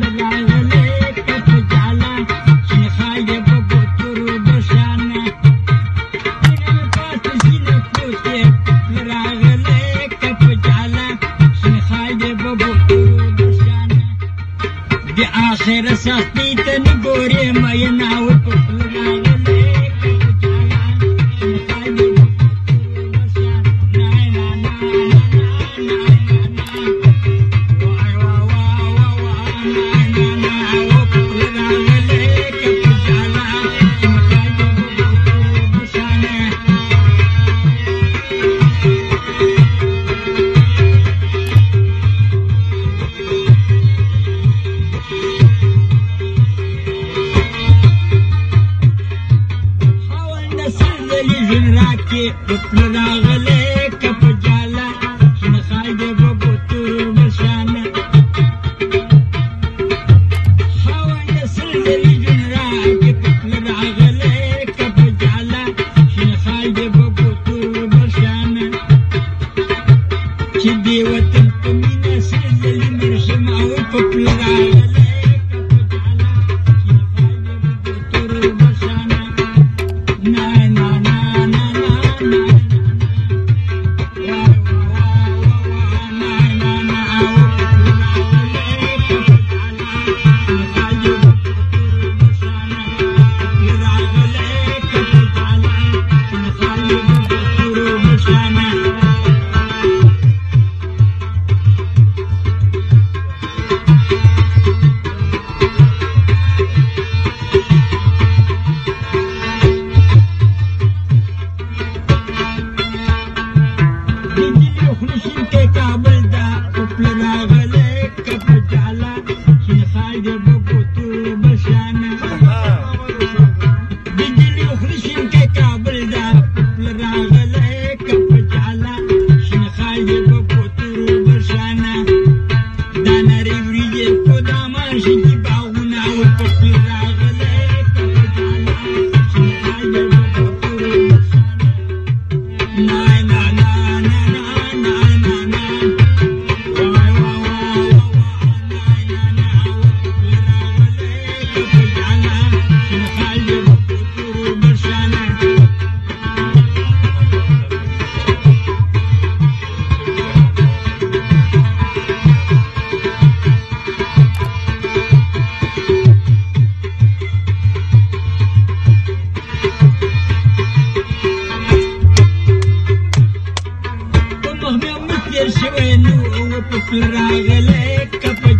لراغله کپ جالا شین خای په راغله کپ جالا شن خایده بابو تو بشانه حاول سلسلي جنراك بكل عغلة كف جعلة شن خايدة ببوتور برشانة شدي وتنكم من سلسلي مرسم أو بكل عغلة كف mangé qui va, on a un peu قلبي مكير شوين وطفل راغلك كفر